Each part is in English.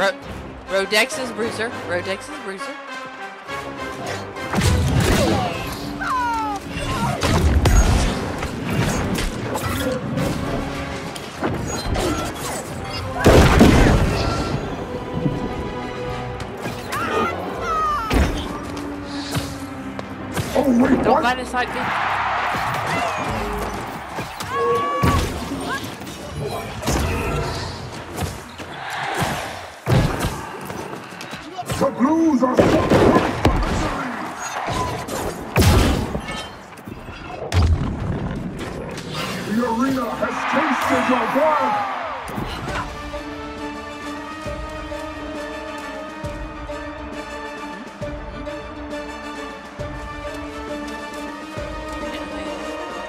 Ro Rodex's Bruiser. Rodex's Bruiser. Oh, Don't let us like me. Blues are so close to victory! The arena has tasted your blood!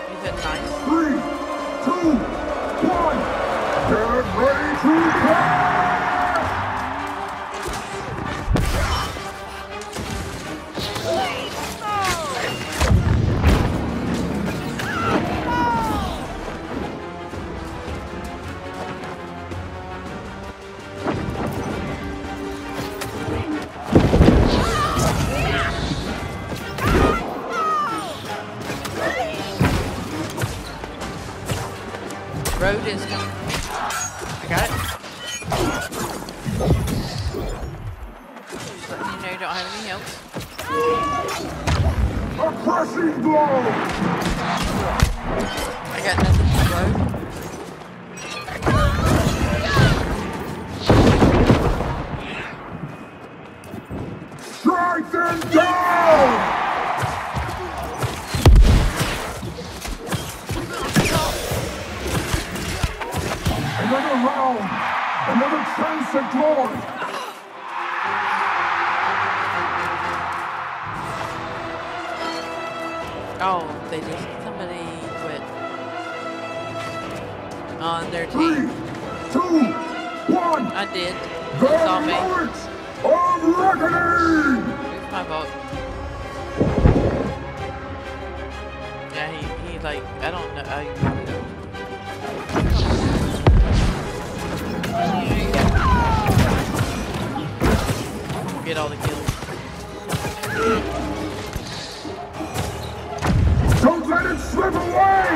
You said nice. Three, two, one! Get ready to play! Road is coming. I got it. Just letting you know you don't have any help. A crushing blow! Another chance glory! Oh, they just somebody quit on their Three, team. two, one! I did. The It's me. of reckoning! It's my fault. Yeah, he, he like I don't know. I, Get all the kills. Don't let it slip away!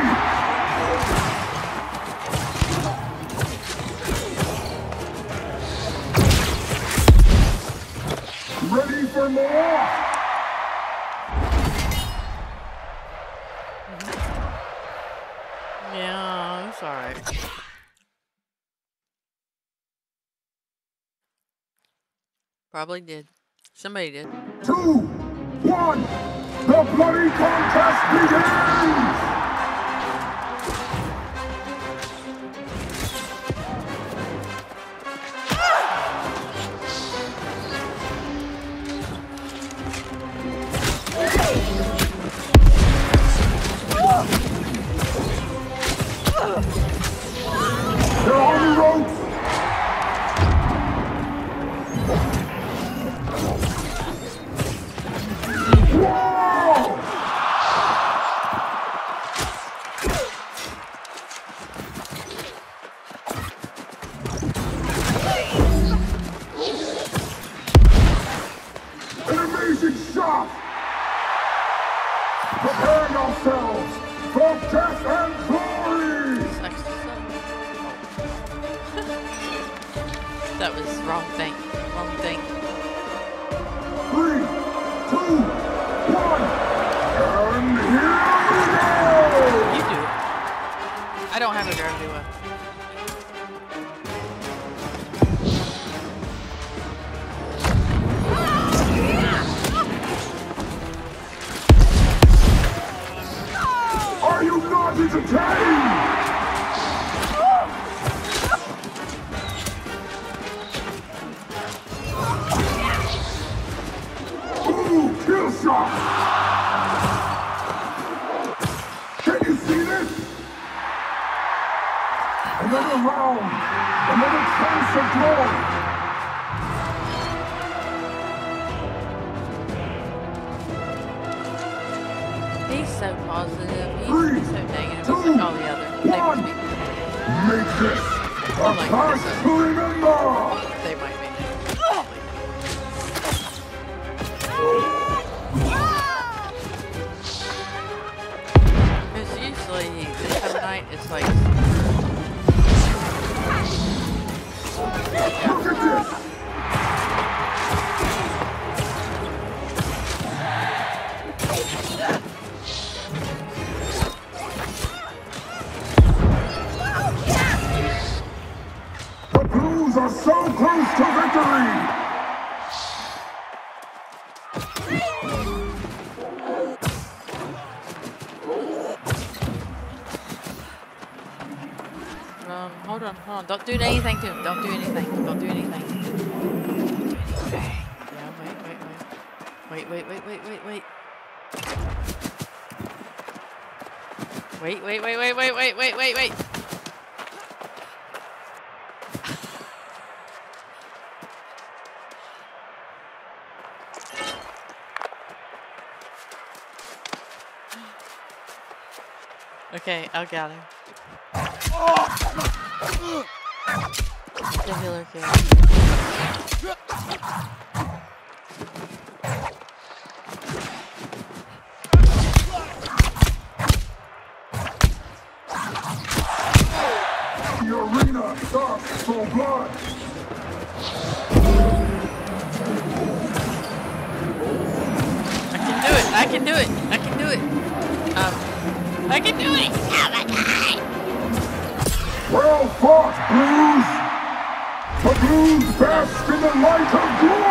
Ready for more? Yeah, it's alright. Probably did. Somebody did. Two, one, the bloody contest begins! Prepare yourselves for death and glory! Sucks to suck. that was wrong thing. Wrong thing. Three, two, one, and here we go! You do it. I don't have a girl do Can you see this? Another round, another chance of glory. He's so positive. He's Three, so negative. two, like all the other one. Make this oh a Oh my past goodness. to remember! Night it's like hold on, hold on. Don't do anything to him. Don't do anything. Don't do anything. Don't do anything. Yeah, wait, wait, wait. Wait, wait, wait, wait, wait, wait. Wait, wait, wait, wait, wait, wait, wait, wait, wait. Okay, I'll got him. The healer. The arena! I can do it. I can do it. I can do it. Um, I can do it. Oh my god. Well fought, Blues! The Blues bask in the light of glory!